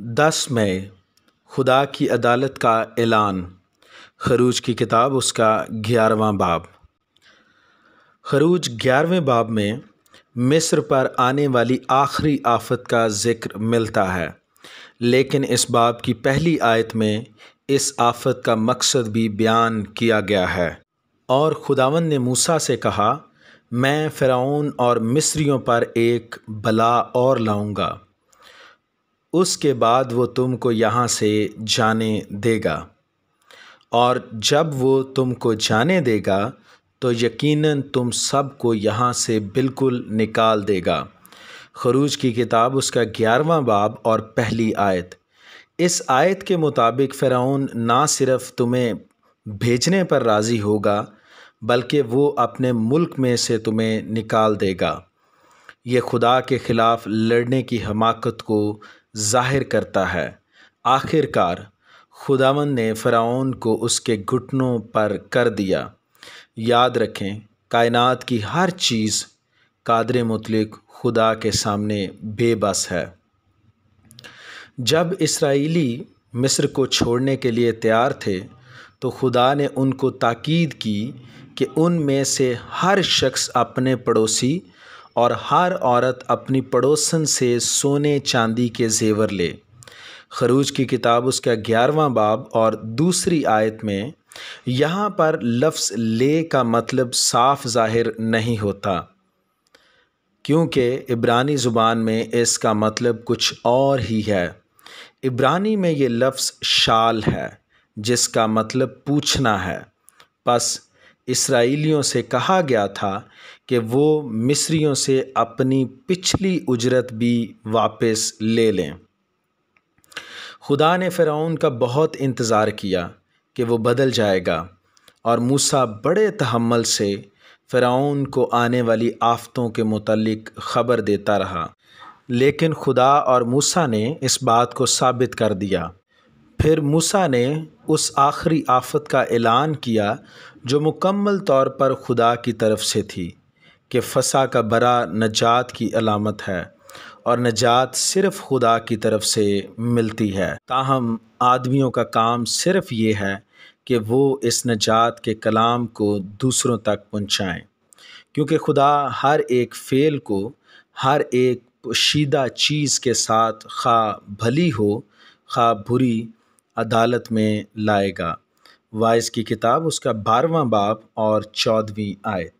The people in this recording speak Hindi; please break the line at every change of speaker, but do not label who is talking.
दस मई, खुदा की अदालत का ऐलान। खरूज की किताब, उसका ग्यारहवा बाब। खरूज ग्यारहवें बाब में मिस्र पर आने वाली आखिरी आफत का ज़िक्र मिलता है। लेकिन इस बाब की पहली आयत में इस आफत का मकसद भी बयान किया गया है। और खुदावन ने मूसा से कहा, मैं फ़िरौन और मिस्रियों पर एक बला और लाऊँगा। उसके बाद वो तुमको यहाँ से जाने देगा। और जब वो तुमको जाने देगा तो यकीनन तुम सबको यहाँ से बिल्कुल निकाल देगा। खरूज की किताब उसका ग्यारहवा बाब और पहली आयत। इस आयत के मुताबिक फ़िरौन ना सिर्फ़ तुम्हें भेजने पर राज़ी होगा, बल्कि वो अपने मुल्क में से तुम्हें निकाल देगा। ये खुदा के ख़िलाफ़ लड़ने की हमाकत को ज़ाहिर करता है। आखिरकार, खुदावन ने फ़राउन को उसके घुटनों पर कर दिया। याद रखें, कायनात की हर चीज़ कादर मुतलिक खुदा के सामने बेबस है। जब इसराइली मिस्र को छोड़ने के लिए तैयार थे तो खुदा ने उनको ताकीद की कि उनमें से हर शख्स अपने पड़ोसी और हर औरत अपनी पड़ोसन से सोने चांदी के जेवर ले। खरूज की किताब उसका ग्यारहवा बाब और दूसरी आयत में, यहाँ पर लफ्ज़ ले का मतलब साफ़ ज़ाहिर नहीं होता, क्योंकि इब्रानी ज़ुबान में इसका मतलब कुछ और ही है। इब्रानी में ये लफ्ज़ शाल है, जिसका मतलब पूछना है। बस इसराइलियों से कहा गया था कि वो मिस्रियों से अपनी पिछली उजरत भी वापस ले लें। खुदा ने फ़िरौन का बहुत इंतज़ार किया कि वो बदल जाएगा और मूसा बड़े तहमल से फ़िरौन को आने वाली आफ़तों के मुतलिक ख़बर देता रहा। लेकिन खुदा और मूसा ने इस बात को साबित कर दिया फिर मूसा ने उस आखिरी आफत का ऐलान किया, जो मुकम्मल तौर पर खुदा की तरफ़ से थी, कि फ़सा का बरा नजात की अलामत है, और नजात सिर्फ़ खुदा की तरफ़ से मिलती है। ताहम, आदमियों का काम सिर्फ़ ये है कि वो इस नजात के कलाम को दूसरों तक पहुँचाएँ, क्योंकि खुदा हर एक फ़ेल को, हर एक पोशीदा चीज़ के साथ खा भली हो, खा बुरी अदालत में लाएगा। वाइस की किताब उसका बारहवा बाप और चौदहवीं आयत।